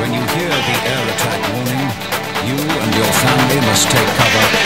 When you hear the air attack warning, you and your family must take cover.